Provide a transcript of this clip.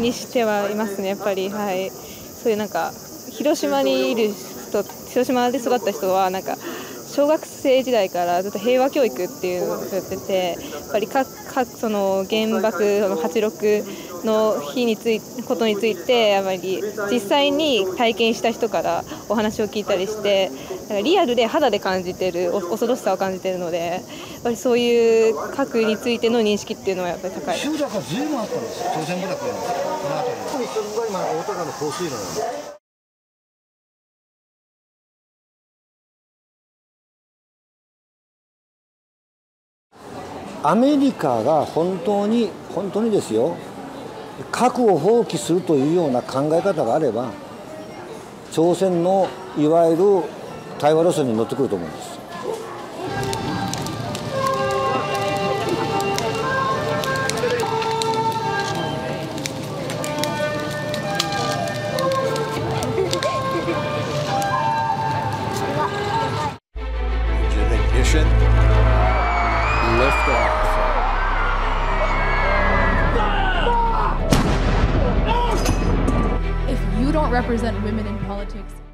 にしてはいますねやっぱり。はい。そういうなんか広島にいる人広島で育った人はなんか小学生時代からずっと平和教育っていうのをやっててやっぱり各各その原爆その86の日についことについてやっぱり実際に体験した人からお話を聞いたりしてなんかリアルで肌で感じてる恐ろしさを感じてるのでやっぱりそういう核についての認識っていうのはやっぱり高い。集落が随分あったんです朝鮮部落この辺りに。こが今大阪の放水路なんです。アメリカが本当に本当にですよ核を放棄するというような考え方があれば朝鮮のいわゆる対話路線に乗ってくると思うんです。represent women in politics.